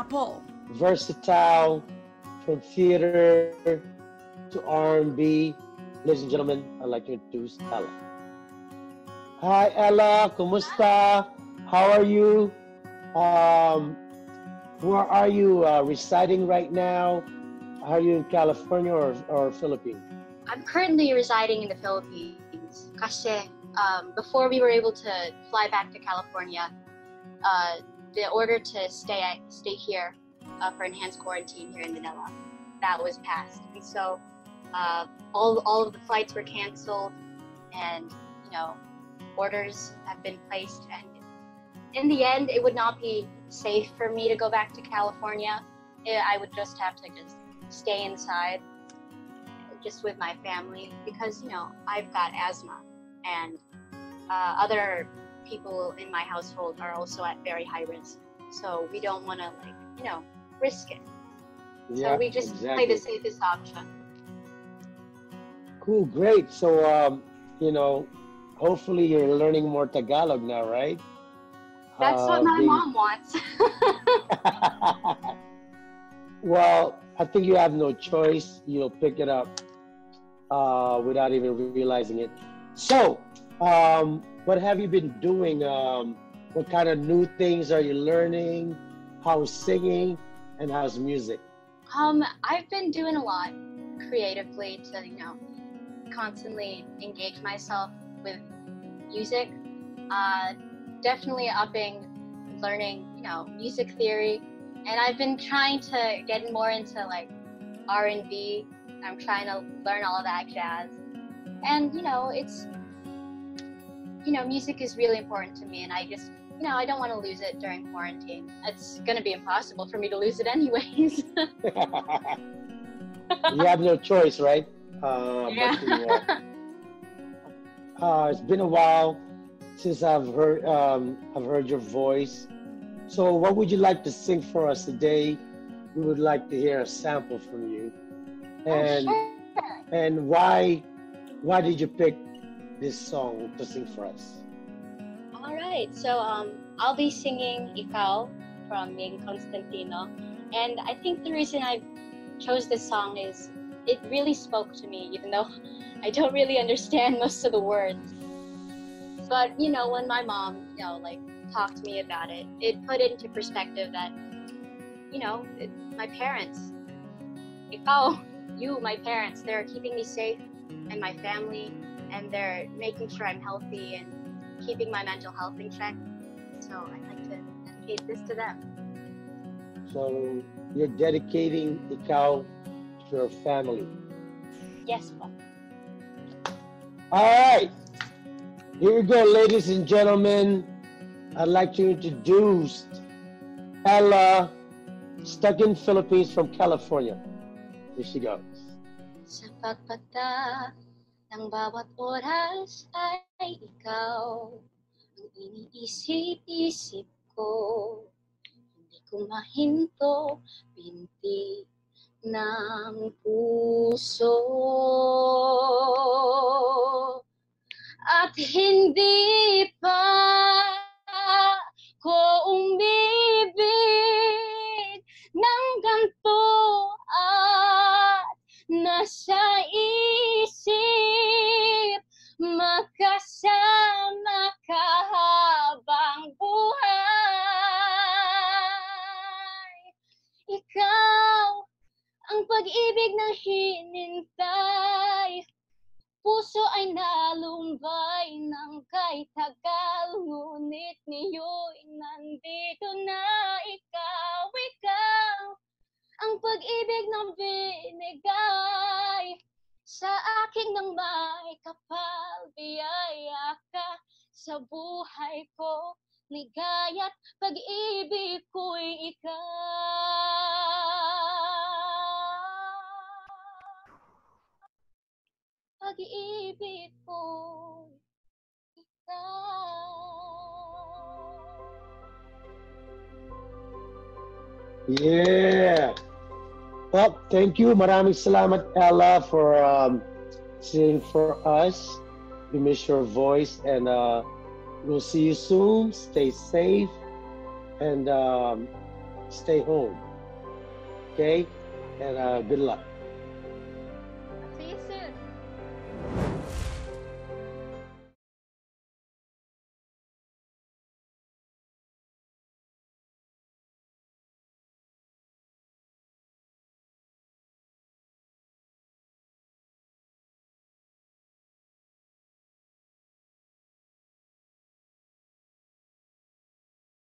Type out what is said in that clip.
Apple. Versatile, from theater to R&B. Ladies and gentlemen, I'd like to introduce Ella. Hi, Ella. Kumusta? How are you? Um, where are you uh, residing right now? Are you in California or, or Philippines? I'm currently residing in the Philippines. Kasi um, before we were able to fly back to California, uh, the order to stay stay here uh, for enhanced quarantine here in Manila, that was passed. And so uh, all, all of the flights were canceled and, you know, orders have been placed. And in the end, it would not be safe for me to go back to California. I would just have to just stay inside just with my family because, you know, I've got asthma and uh, other people in my household are also at very high risk. So we don't want to, like, you know, risk it. Yeah, so we just exactly. play the safest option. Cool, great. So, um, you know, hopefully you're learning more Tagalog now, right? That's Uh, what my being- mom wants. well, I think you have no choice. You'll pick it up uh, without even realizing it. So, um, what have you been doing? Um, what kind of new things are you learning? How's singing and how's music? um, I've been doing a lot creatively to, you know, constantly engage myself with music. Uh, definitely upping, learning, you know, music theory, and I've been trying to get more into like R and B. I'm trying to learn all that jazz, and you know, it's you know, music is really important to me, and I just you know, I don't want to lose it during quarantine. It's gonna be impossible for me to lose it anyways. you have no choice, right? Uh, yeah. to, uh, uh, it's been a while since I've heard um, I've heard your voice. So, what would you like to sing for us today? We would like to hear a sample from you. And oh, sure. and why why did you pick this song to sing for us? All right, so um, I'll be singing Ikaw from Yeng Constantino. And I think the reason I chose this song is it really spoke to me, even though I don't really understand most of the words. But, you know, when my mom, you know, like talked to me about it, it put it into perspective that, you know, it, my parents, Ikaw, you, my parents, they're keeping me safe and my family, and they're making sure I'm healthy and keeping my mental health in check. So I'd like to dedicate this to them. So, you're dedicating the cow to your family. Yes, po. All right. Here we go, ladies and gentlemen. I'd like to introduce Ella, stuck in Philippines from California. Here she goes. Ng bawat oras ay ikaw ang iniisip-isip ko. Hindi ko mahinto binti ng puso. At hindi pag-ibig na hinintay. Puso ay nalumbay ng kay tagal Ngunit ngayon nandito na ikaw, ikaw Ang pag-ibig na binigay Sa aking nang may kapal Biyaya ka sa buhay ko Ligaya't pag-ibig ko'y ikaw pag-ibig. Yeah. Well, thank you. Maraming salamat, Ella, for um, singing for us. We miss your voice, and uh, we'll see you soon. Stay safe, and um, stay home. Okay? And uh, good luck.